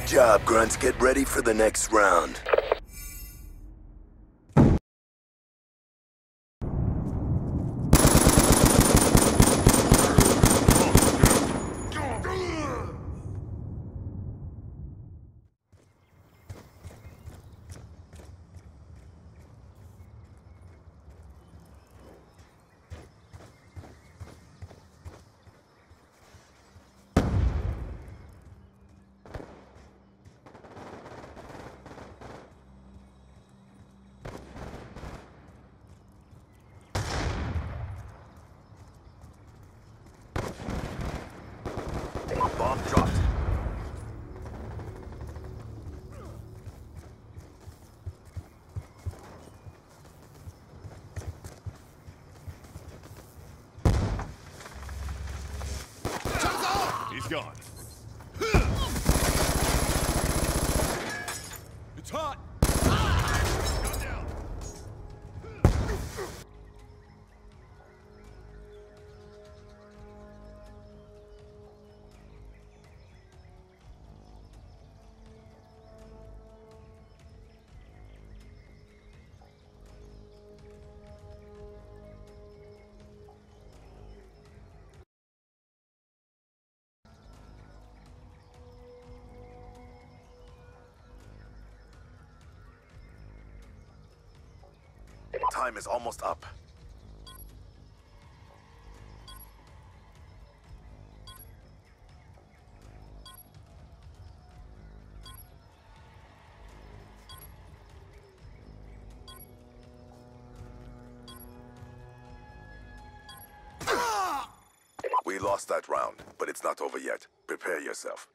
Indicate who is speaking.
Speaker 1: Good job, Grunts. Get ready for the next round.
Speaker 2: Gone. It's hot.
Speaker 1: Time is almost up. Ah! We lost that round, but it's not over yet. Prepare yourself.